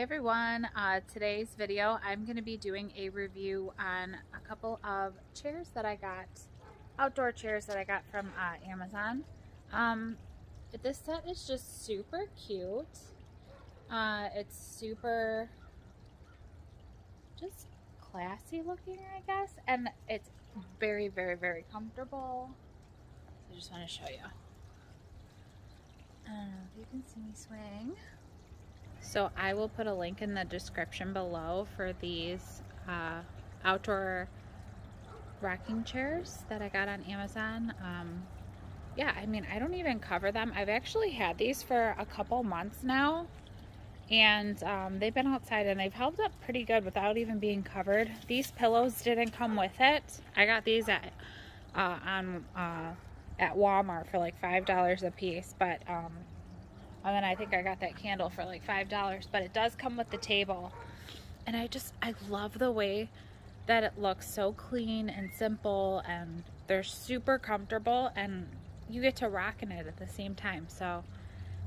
Hey everyone, uh, today's video I'm going to be doing a review on a couple of chairs that I got, outdoor chairs that I got from uh, Amazon. Um, this set is just super cute. Uh, it's super just classy looking I guess and it's very very very comfortable. I just want to show you. I don't know if you can see me swing. So I will put a link in the description below for these uh, outdoor rocking chairs that I got on Amazon. Um, yeah, I mean, I don't even cover them. I've actually had these for a couple months now. And um, they've been outside and they've held up pretty good without even being covered. These pillows didn't come with it. I got these at uh, on uh, at Walmart for like $5 a piece. But um, and then I think I got that candle for like $5, but it does come with the table. And I just, I love the way that it looks so clean and simple and they're super comfortable and you get to rock in it at the same time. So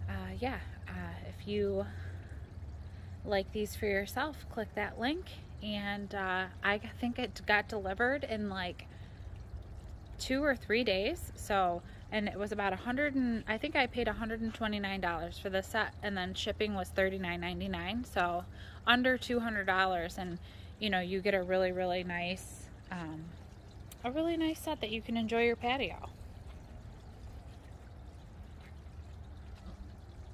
uh, yeah, uh, if you like these for yourself, click that link. And uh, I think it got delivered in like two or three days. So and it was about a hundred and I think I paid $129 for the set and then shipping was $39.99 so under $200 and you know you get a really really nice um, a really nice set that you can enjoy your patio